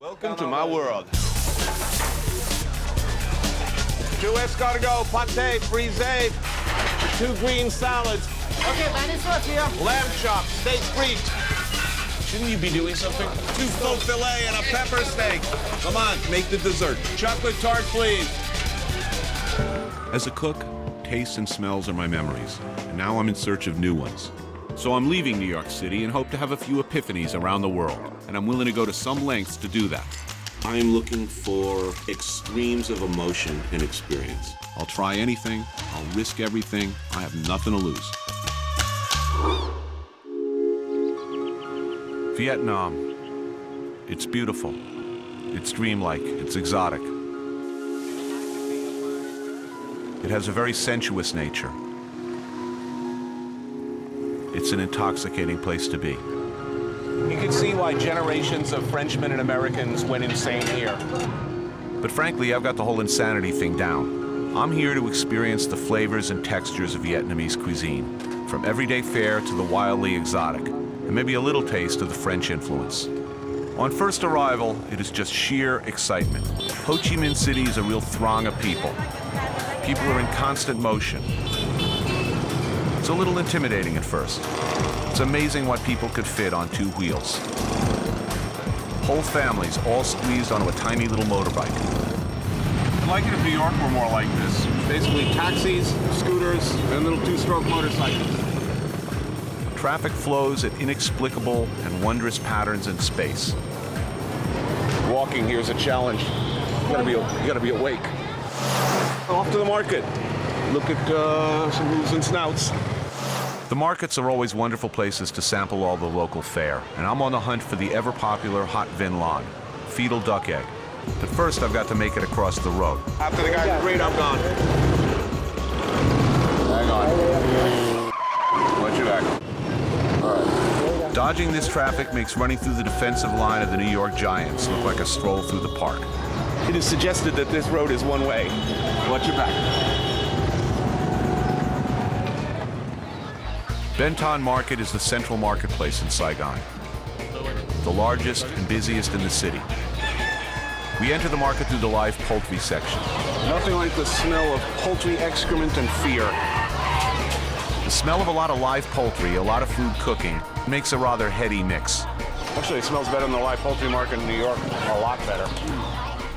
Welcome to my world. Two escargot, pate, frisee, two green salads. Okay, Manny sauce here. Lamb chop, steak frites. Shouldn't you be doing something? Two full filet and a pepper steak. Come on, make the dessert. Chocolate tart, please. As a cook, tastes and smells are my memories, and now I'm in search of new ones. So I'm leaving New York City and hope to have a few epiphanies around the world, and I'm willing to go to some lengths to do that. I'm looking for extremes of emotion and experience. I'll try anything, I'll risk everything, I have nothing to lose. Vietnam. It's beautiful. It's dreamlike. It's exotic. It has a very sensuous nature. It's an intoxicating place to be. You can see why generations of Frenchmen and Americans went insane here. But frankly, I've got the whole insanity thing down. I'm here to experience the flavors and textures of Vietnamese cuisine, from everyday fare to the wildly exotic, and maybe a little taste of the French influence. On first arrival, it is just sheer excitement. Ho Chi Minh City is a real throng of people. People are in constant motion. It's a little intimidating at first. It's amazing what people could fit on two wheels. Whole families all squeezed onto a tiny little motorbike. I'd like it if New York were more like this. Basically taxis, scooters, and little two-stroke motorcycles. Traffic flows at inexplicable and wondrous patterns in space. Walking here is a challenge. You gotta be, you gotta be awake. Off to the market. Look at uh, some hooves and snouts. The markets are always wonderful places to sample all the local fare, and I'm on the hunt for the ever-popular hột vịt lộn, fetal duck egg. But first, I've got to make it across the road. After the guy's great, I'm gone. Hang on. Watch your back. Dodging this traffic makes running through the defensive line of the New York Giants look like a stroll through the park. It is suggested that this road is one way. Watch your back. Ben Thanh Market is the central marketplace in Saigon, the largest and busiest in the city. We enter the market through the live poultry section. Nothing like the smell of poultry excrement and fear. The smell of a lot of live poultry, a lot of food cooking, makes a rather heady mix. Actually, it smells better than the live poultry market in New York. A lot better.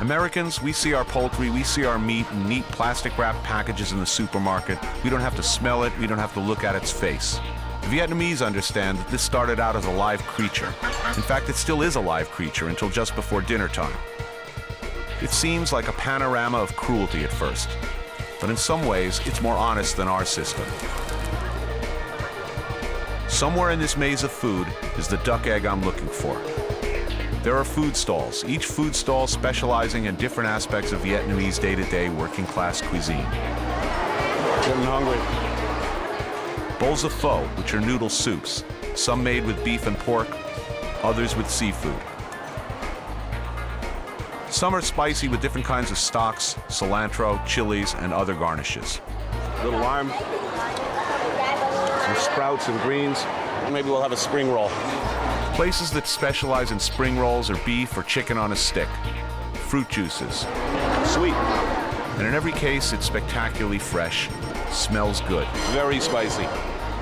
Americans, we see our poultry, we see our meat in neat plastic wrapped packages in the supermarket. We don't have to smell it, we don't have to look at its face. The Vietnamese understand that this started out as a live creature. In fact, it still is a live creature until just before dinner time. It seems like a panorama of cruelty at first, but in some ways, it's more honest than our system. Somewhere in this maze of food is the duck egg I'm looking for. There are food stalls, each food stall specializing in different aspects of Vietnamese day-to-day working class cuisine. Getting hungry. Bowls of pho, which are noodle soups, some made with beef and pork, others with seafood. Some are spicy with different kinds of stocks, cilantro, chilies, and other garnishes. little lime. Some sprouts and greens. Maybe we'll have a spring roll. Places that specialize in spring rolls or beef or chicken on a stick. Fruit juices. Sweet. And in every case, it's spectacularly fresh, smells good. Very spicy.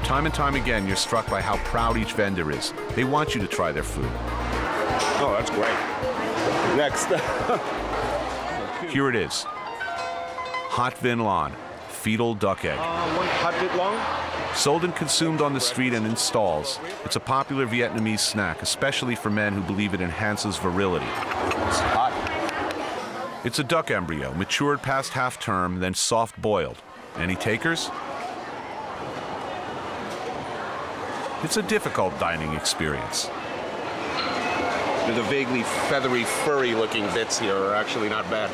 Time and time again, you're struck by how proud each vendor is. They want you to try their food. Oh, that's great. Next. Here it is. Hột vịt lộn, fetal duck egg. Uh, one hột vịt lộn? Sold and consumed on the street and in stalls, it's a popular Vietnamese snack, especially for men who believe it enhances virility. It's hot. It's a duck embryo, matured past half term, then soft boiled. Any takers? It's a difficult dining experience. The vaguely feathery, furry looking bits here are actually not bad.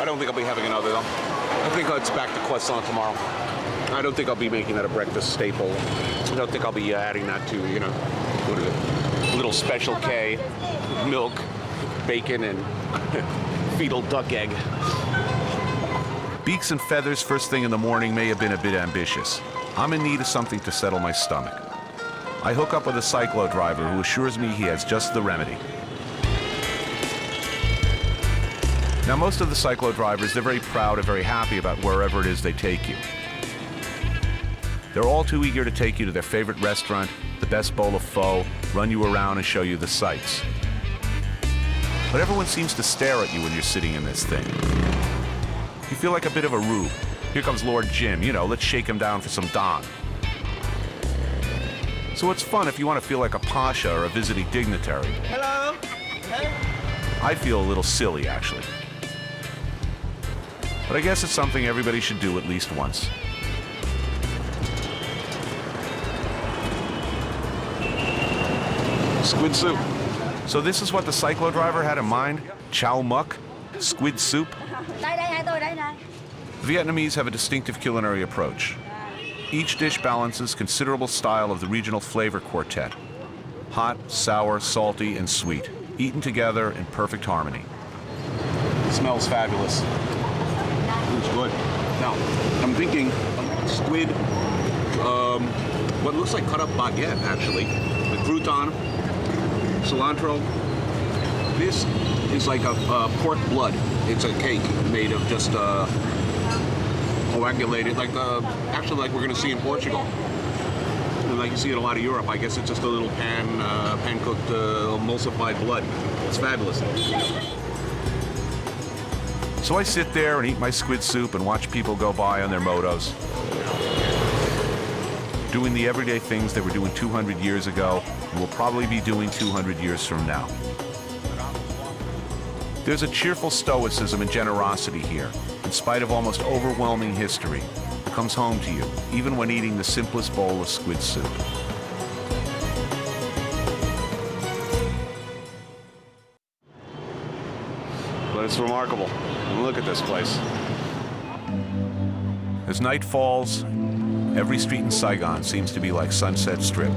I don't think I'll be having another though. I think it's back to croissant tomorrow. I don't think I'll be making that a breakfast staple. I don't think I'll be uh, adding that to, you know, what is it? Little special K, milk, bacon, and fetal duck egg. Beaks and feathers first thing in the morning may have been a bit ambitious. I'm in need of something to settle my stomach. I hook up with a cyclo driver who assures me he has just the remedy. Now, most of the cyclo drivers, they're very proud and very happy about wherever it is they take you. They're all too eager to take you to their favorite restaurant, the best bowl of pho, run you around and show you the sights. But everyone seems to stare at you when you're sitting in this thing. You feel like a bit of a rube. Here comes Lord Jim, you know, let's shake him down for some dong. So it's fun if you want to feel like a pasha or a visiting dignitary. Hello. Hey. I feel a little silly, actually. But I guess it's something everybody should do at least once. Squid soup. So this is what the cyclo driver had in mind? Cháo mực? Squid soup? Đây đây hai tôi đây này. The Vietnamese have a distinctive culinary approach. Each dish balances considerable style of the regional flavor quartet. Hot, sour, salty, and sweet, eaten together in perfect harmony. smells fabulous. It's good. Now, I'm thinking squid, um, what looks like cut up baguette, actually, The crouton, cilantro. This is like a, a pork blood. It's a cake made of just uh, coagulated, like uh, actually like we're going to see in Portugal. Like you see in a lot of Europe, I guess it's just a little pan, uh, pan cooked, uh, emulsified blood. It's fabulous. So I sit there and eat my squid soup and watch people go by on their motos. Doing the everyday things they were doing 200 years ago and will probably be doing 200 years from now. There's a cheerful stoicism and generosity here, in spite of almost overwhelming history, that comes home to you, even when eating the simplest bowl of squid soup. It's remarkable. Look at this place. As night falls, every street in Saigon seems to be like Sunset Strip.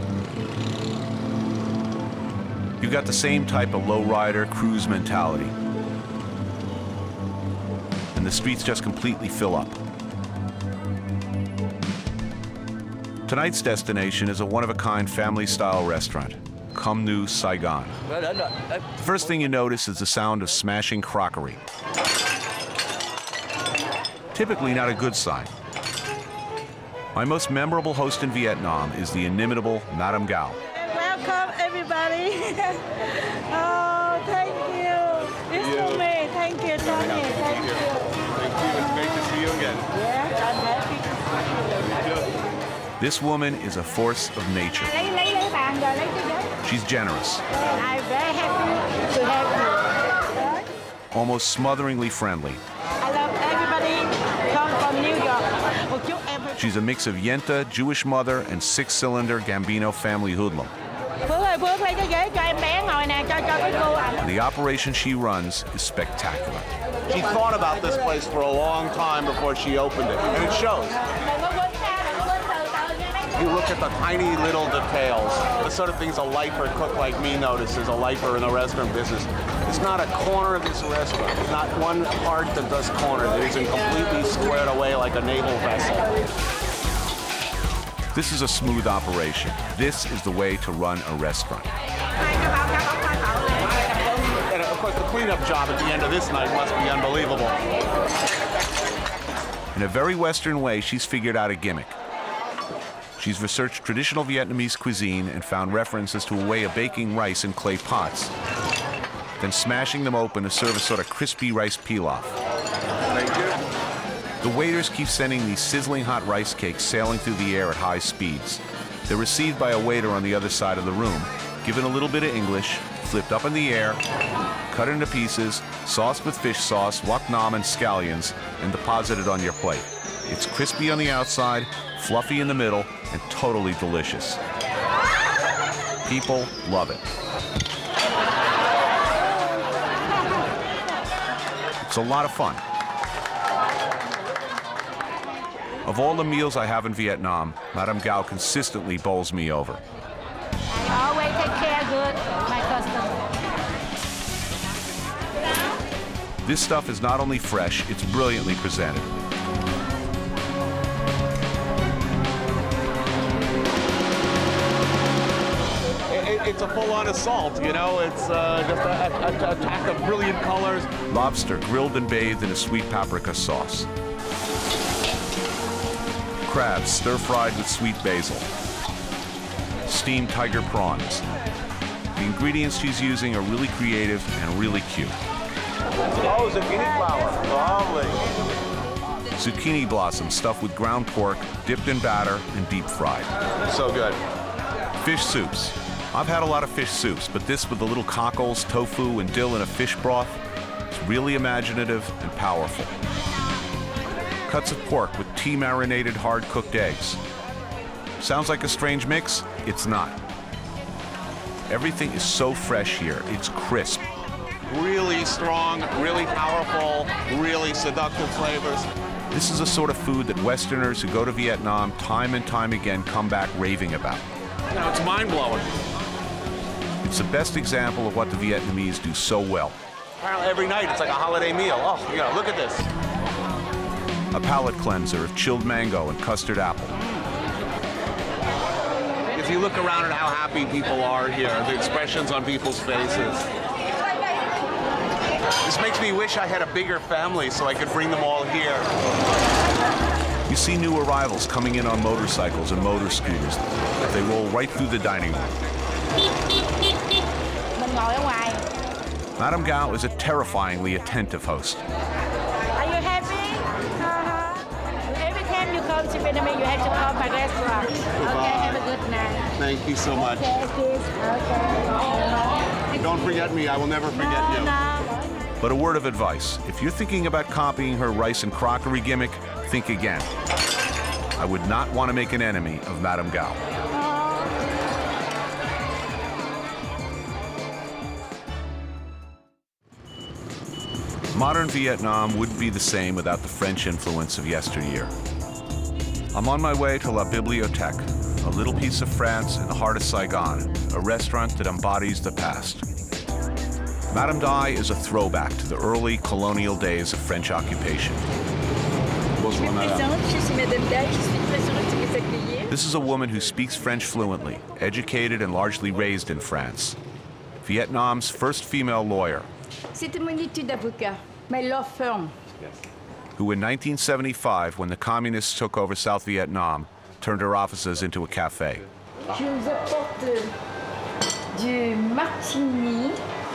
You've got the same type of lowrider cruise mentality. And the streets just completely fill up. Tonight's destination is a one-of-a-kind family-style restaurant, Com Nieu Saigon. The first thing you notice is the sound of smashing crockery. Typically not a good sign. My most memorable host in Vietnam is the inimitable Madame Gao. Welcome everybody. oh, This woman is a force of nature. She's generous, I'm very happy to have you. almost smotheringly friendly. I love everybody come from New York. Một chút em She's a mix of Yenta, Jewish mother, and six-cylinder Gambino family hoodlum. Phước ơi, Phước lấy cái ghế cho em bé ngồi nè, cho cho cái cô ảnh. The operation she runs is spectacular. She thought about this place for a long time before she opened it, and it shows. You look at the tiny little details, the sort of things a lifer cook like me notices, a lifer in the restaurant business. It's not a corner of this restaurant, not one part that does corner that isn't completely squared away like a naval vessel. This is a smooth operation. This is the way to run a restaurant. And uh, of course, the cleanup job at the end of this night must be unbelievable. In a very Western way, she's figured out a gimmick. She's researched traditional Vietnamese cuisine and found references to a way of baking rice in clay pots, then smashing them open to serve a sort of crispy rice pilaf. The waiters keep sending these sizzling hot rice cakes sailing through the air at high speeds. They're received by a waiter on the other side of the room, given a little bit of English, flipped up in the air, cut into pieces, sauced with fish sauce, nuoc mam, and scallions, and deposited on your plate. It's crispy on the outside, fluffy in the middle, and totally delicious. People love it. It's a lot of fun. Of all the meals I have in Vietnam, Madame Gao consistently bowls me over. I always take care good my customer. This stuff is not only fresh, it's brilliantly presented. It's a full-on assault. You know, it's uh, just an attack of brilliant colors. Lobster grilled and bathed in a sweet paprika sauce. Crabs stir-fried with sweet basil. Steamed tiger prawns. The ingredients she's using are really creative and really cute. Oh, zucchini flower. Lovely. Zucchini blossom stuffed with ground pork, dipped in batter, and deep fried. So good. Fish soups. I've had a lot of fish soups, but this with the little cockles, tofu, and dill in a fish broth, it's really imaginative and powerful. Cuts of pork with tea marinated hard cooked eggs. Sounds like a strange mix? It's not. Everything is so fresh here, it's crisp. Really strong, really powerful, really seductive flavors. This is a sort of food that Westerners who go to Vietnam time and time again come back raving about. You know, it's mind-blowing. It's the best example of what the Vietnamese do so well. Apparently every night it's like a holiday meal. Oh, yeah, look at this. A palate cleanser of chilled mango and custard apple. If you look around at how happy people are here, the expressions on people's faces. This makes me wish I had a bigger family so I could bring them all here. You see new arrivals coming in on motorcycles and motor scooters. They roll right through the dining room. Mình ngồi ở ngoài. Madame Gao is a terrifyingly attentive host. Are you happy? Uh-huh. Every time you come to Vietnam, you have to call my restaurant. Okay, have a good night. Thank you so much. Okay, kiss. Okay. Don't forget me. I will never forget No, you. no. But a word of advice if you're thinking about copying her rice and crockery gimmick, think again. I would not want to make an enemy of Madame Gao. Modern Vietnam wouldn't be the same without the French influence of yesteryear. I'm on my way to La Bibliothèque, a little piece of France in the heart of Saigon, a restaurant that embodies the past. Madame Dai is a throwback to the early colonial days of French occupation. présente, je suis Madame Dai, je suis très heureuse de vous accueillir. This is a woman who speaks French fluently, educated and largely raised in France. Vietnam's first female lawyer, C'était mon étude d'avocat, my law firm. who in 1975, when the communists took over South Vietnam, turned her offices into a cafe. Je vous apporte du martini.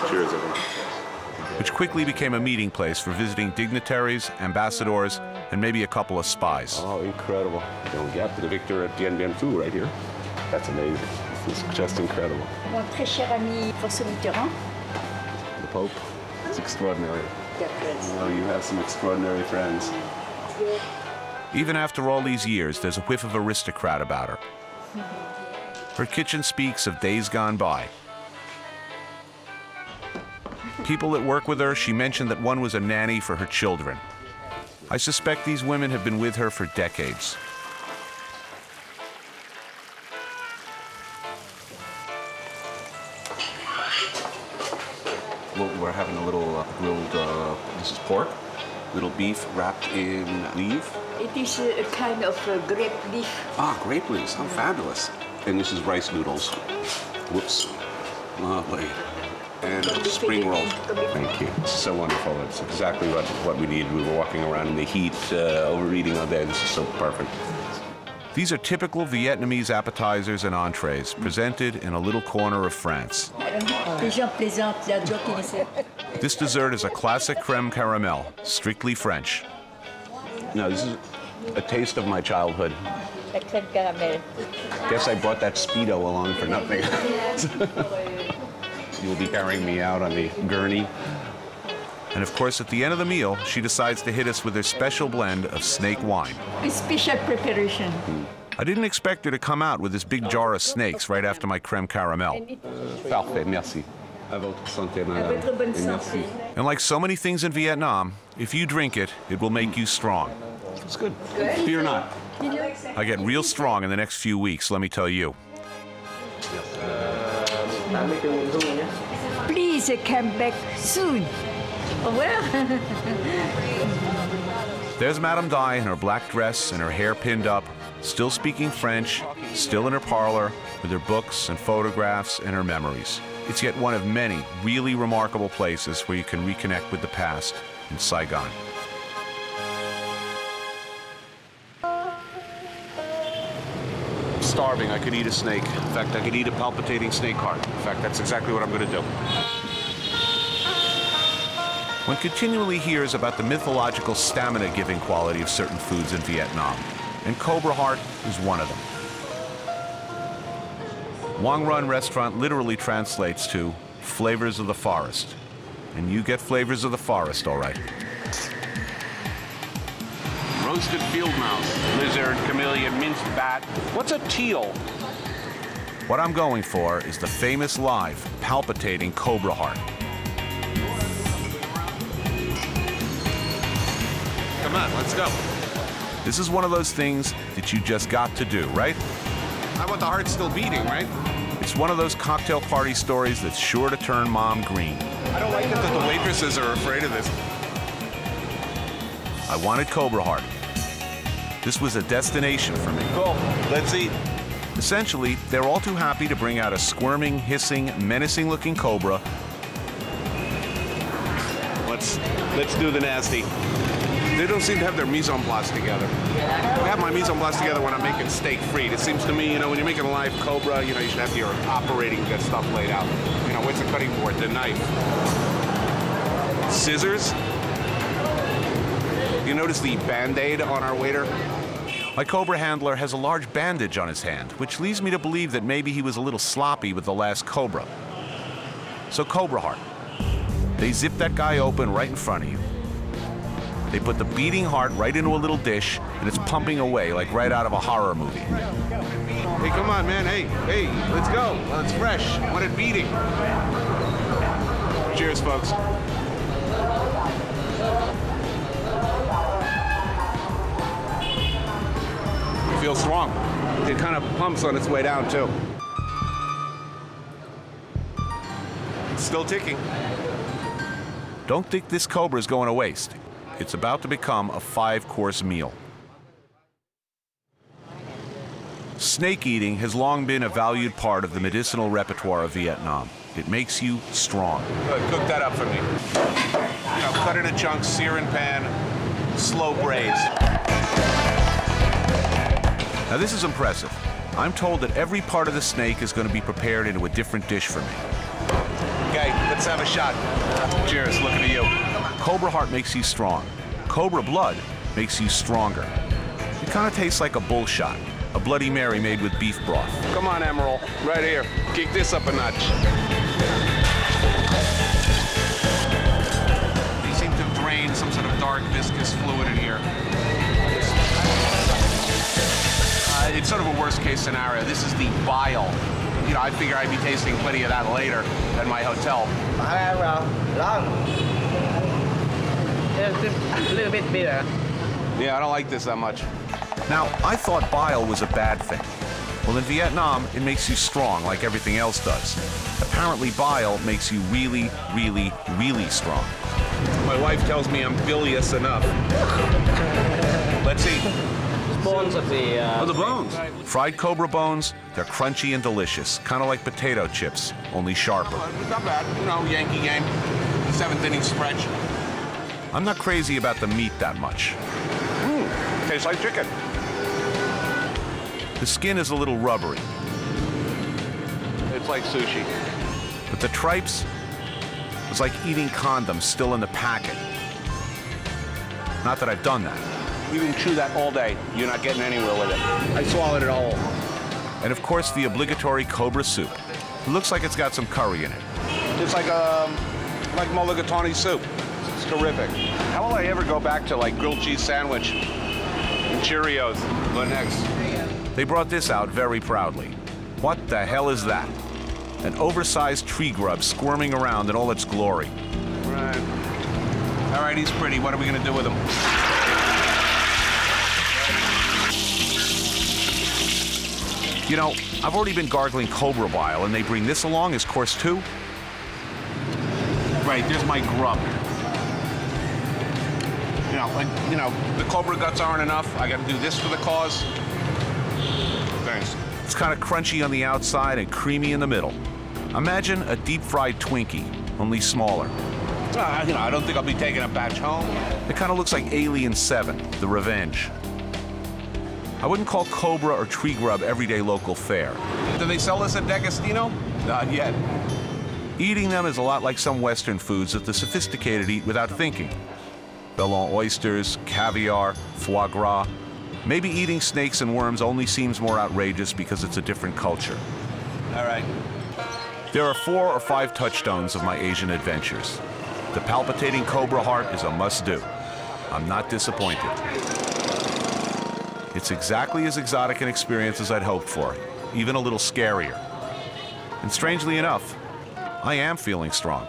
Cheers, everyone. which quickly became a meeting place for visiting dignitaries, ambassadors, and maybe a couple of spies. Oh, incredible. Don't get to the Victor at Dien Bien Phu right here. That's amazing. This is just incredible. Mon très cher ami François Mitterrand. The Pope. It's extraordinary. Oh, you have some extraordinary friends. Even after all these years, there's a whiff of aristocrat about her. Her kitchen speaks of days gone by. People that work with her, she mentioned that one was a nanny for her children. I suspect these women have been with her for decades. We're having a little uh, grilled, uh, this is pork, little beef wrapped in leaf. It is a kind of uh, grape leaf. Ah, grape leaves. How fabulous. And this is rice noodles. Whoops. Lovely. And spring roll. Thank you. It's so wonderful. It's exactly what, what we need. We were walking around in the heat, uh, overeating all day. This is so perfect. These are typical Vietnamese appetizers and entrees presented in a little corner of France. Les gens plaisantent, j'adore qu'ils disent. This dessert is a classic creme caramel, strictly French. No, this is a taste of my childhood. La crème caramel. Guess I brought that Speedo along for nothing. You'll be carrying me out on the gurney. And of course, at the end of the meal, she decides to hit us with her special blend of snake wine. A special preparation. I didn't expect her to come out with this big jar of snakes right after my creme caramel. Parfait, merci. À votre santé, À madame. votre bonne santé. And like so many things in Vietnam, if you drink it, it will make you strong. It's good. Fear not. I get real strong in the next few weeks, let me tell you. Please come back soon. Au revoir. There's Madame Dai in her black dress and her hair pinned up, still speaking French, still in her parlor with her books and photographs and her memories. It's yet one of many really remarkable places where you can reconnect with the past in Saigon. Starving. I could eat a snake. In fact, I could eat a palpitating snake heart. In fact, that's exactly what I'm going to do. One continually hears about the mythological stamina giving quality of certain foods in Vietnam, and Cobra Heart is one of them. Huong Rung Restaurant literally translates to flavors of the forest. And you get flavors of the forest, all right. Roasted field mouse, lizard, chameleon, minced bat. What's a teal? What I'm going for is the famous live, palpitating Cobra Heart. Come on, let's go. This is one of those things that you just got to do, right? I want the heart still beating, right? It's one of those cocktail party stories that's sure to turn mom green. I don't like it that the waitresses are afraid of this. I wanted Cobra Heart. This was a destination for me. Cool. Let's eat. Essentially, they're all too happy to bring out a squirming, hissing, menacing looking cobra. Let's let's do the nasty. They don't seem to have their mise en place together. I have my mise en place together when I'm making steak frites. It seems to me, you know, when you're making a live cobra, you know, you should have your operating good stuff laid out. You know, what's the cutting board? The knife. Scissors. You notice the band-aid on our waiter? My cobra handler has a large bandage on his hand, which leads me to believe that maybe he was a little sloppy with the last cobra. So, Cobra Heart. They zip that guy open right in front of you. They put the beating heart right into a little dish, and it's pumping away like right out of a horror movie. Hey, come on, man. Hey, hey, let's go. Well, it's fresh. What it beating. Cheers, folks. It feels strong. It kind of pumps on its way down, too. It's still ticking. Don't think this cobra is going to waste. It's about to become a five course meal. Snake eating has long been a valued part of the medicinal repertoire of Vietnam. It makes you strong. Good, cook that up for me. You know, cut into chunks, sear in pan, slow braise. Now, this is impressive. I'm told that every part of the snake is going to be prepared into a different dish for me. Okay, let's have a shot. Cheers, looking at you. Cobra heart makes you strong. Cobra blood makes you stronger. It kind of tastes like a bull shot, a Bloody Mary made with beef broth. Come on, Emeril. Right here. Kick this up a notch. They seem to have drained some sort of dark, viscous fluid in here. Uh, it's sort of a worst case scenario. This is the bile. You know, I figure I'd be tasting plenty of that later at my hotel. It's a little bit bitter. Yeah, I don't like this that much. Now, I thought bile was a bad thing. Well, in Vietnam, it makes you strong like everything else does. Apparently, bile makes you really, really, really strong. My wife tells me I'm bilious enough. Let's eat. Bones of the. Uh, Oh, the bones. Fried cobra bones, they're crunchy and delicious, kind of like potato chips, only sharper. Not bad. You know, Yankee game. Seventh inning stretch. I'm not crazy about the meat that much. Hmm. Tastes like chicken. The skin is a little rubbery, It's like sushi. but the tripes was like eating condoms still in the packet. Not that I've done that. You can chew that all day. You're not getting anywhere with it. I swallowed it all. And of course, the obligatory cobra soup. It looks like it's got some curry in it. It's like um, like mulligatawny soup. It's terrific. How will I ever go back to like grilled cheese sandwich and Cheerios? What next? They brought this out very proudly. What the hell is that? An oversized tree grub squirming around in all its glory. Right. All right, he's pretty. What are we gonna do with him? You know, I've already been gargling cobra bile, and they bring this along as course two? Right, there's my grub. You know, like, you know, the cobra guts aren't enough. I gotta do this for the cause. Thanks. It's kind of crunchy on the outside and creamy in the middle. Imagine a deep fried Twinkie, only smaller. Uh, you know, I don't think I'll be taking a batch home. It kind of looks like Alien 7, The Revenge. I wouldn't call Cobra or Tree Grub everyday local fare. Do they sell this at D'Agostino? Not yet. Eating them is a lot like some Western foods that the sophisticated eat without thinking. Belon oysters, caviar, foie gras. Maybe eating snakes and worms only seems more outrageous because it's a different culture. All right. There are four or five touchstones of my Asian adventures. The palpitating cobra heart is a must do. I'm not disappointed. It's exactly as exotic an experience as I'd hoped for, even a little scarier. And strangely enough, I am feeling strong.